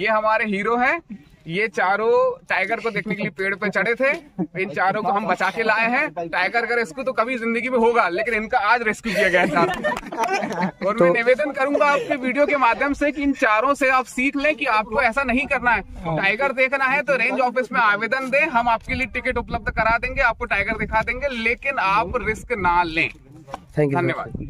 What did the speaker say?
ये हमारे हीरो हैं। ये चारों टाइगर को देखने के लिए पेड़ पे चढ़े थे। इन चारों को हम बचा के लाए हैं। टाइगर का रेस्क्यू तो कभी ज़िंदगी में होगा लेकिन इनका आज रेस्क्यू किया गया था। और तो- मैं निवेदन करूँगा आपके वीडियो के माध्यम से कि इन चारों से आप सीख लें कि आपको ऐसा नहीं करना है। हाँ। टाइगर देखना है तो रेंज ऑफ़िस में आवेदन दें। हम आपके लिए टिकट उपलब्ध करा देंगे आपको टाइगर दिखा देंगे लेकिन आप हाँ। रिस्क ना लें। धन्यवाद।